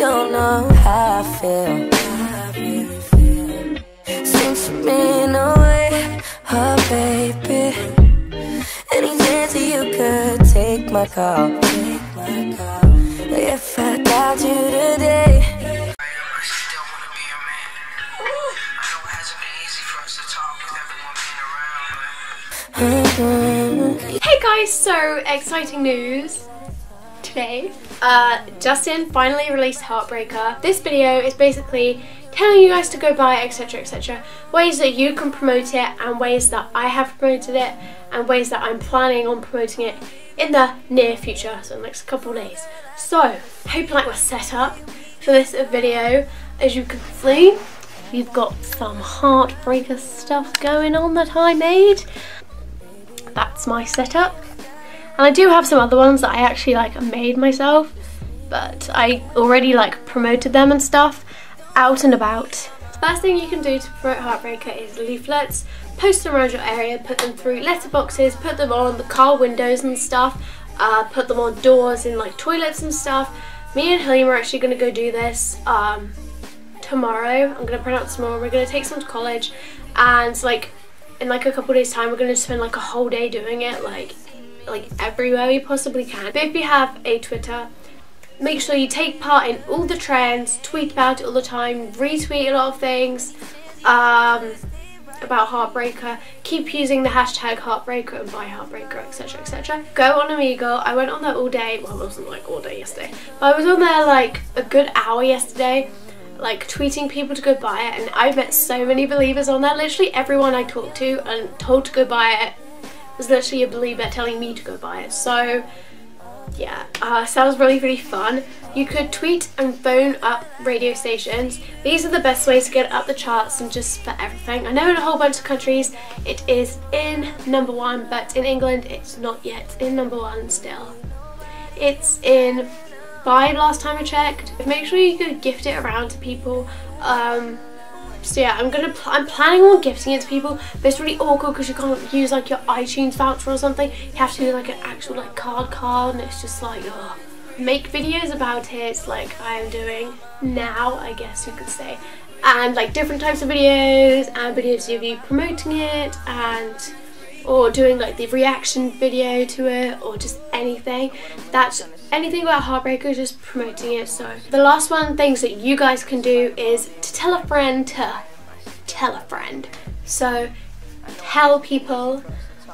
don't know how I feel. Since you've been away, oh baby. Any chance you could take my call. If I you today. Hey guys, so exciting news today. Uh, Justin finally released Heartbreaker. This video is basically telling you guys to go buy etc, etc. Ways that you can promote it and ways that I have promoted it and ways that I'm planning on promoting it in the near future, so the next couple days. So, hope you like my setup for this video. As you can see, we've got some Heartbreaker stuff going on that I made. That's my setup. And I do have some other ones that I actually like made myself, but I already like promoted them and stuff out and about. First thing you can do to promote Heartbreaker is leaflets, post them around your area, put them through letterboxes, put them on the car windows and stuff, uh, put them on doors in like toilets and stuff. Me and Halim are actually going to go do this um, tomorrow. I'm going to print out some more. We're going to take some to college and like in like a couple days time we're going to spend like a whole day doing it like like everywhere we possibly can. But if you have a Twitter, make sure you take part in all the trends, tweet about it all the time, retweet a lot of things um, about Heartbreaker, keep using the hashtag Heartbreaker and buy Heartbreaker, etc, etc. Go on Omegle, I went on there all day, well it wasn't like all day yesterday, but I was on there like a good hour yesterday like tweeting people to go buy it and I met so many Beliebers on there. Literally everyone I talked to and told to go buy it was literally a Belieber telling me to go buy it. So yeah, uh, sounds really, really fun. You could tweet and phone up radio stations. These are the best ways to get up the charts and just for everything. I know in a whole bunch of countries it is in number one, but in England it's not yet in number one still. It's in five last time I checked. Make sure you could gift it around to people. Um, so yeah, I'm gonna. Pl I'm planning on gifting it to people, but it's really awkward because you can't use like your iTunes voucher or something. You have to do like an actual like card card, and it's just like ugh. Make videos about it, like I am doing now, I guess you could say, and like different types of videos and videos of you promoting it and or doing like the reaction video to it or just anything that's anything about Heartbreaker just promoting it so the last one things that you guys can do is tell a friend to tell a friend. So tell people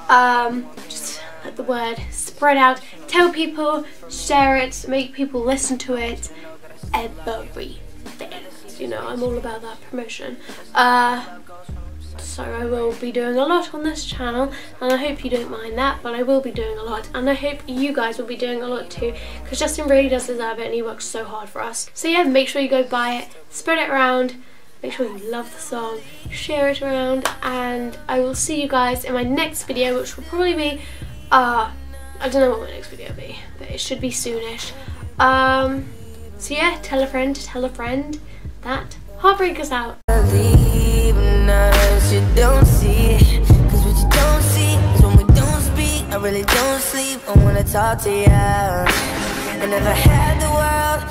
um, just let the word spread out. Tell people share it make people listen to it. Everything. You know I'm all about that promotion. Uh, so I will be doing a lot on this channel and I hope you don't mind that but I will be doing a lot and I hope you guys will be doing a lot too because Justin really does deserve it and he works so hard for us. So yeah make sure you go buy it, spread it around, make sure you love the song, share it around and I will see you guys in my next video which will probably be, uh, I don't know what my next video will be but it should be soonish. Um, so yeah tell a friend, tell a friend that Heartbreaker's out. You don't see Cause what you don't see is when we don't speak. I really don't sleep, I wanna talk to you I never had the world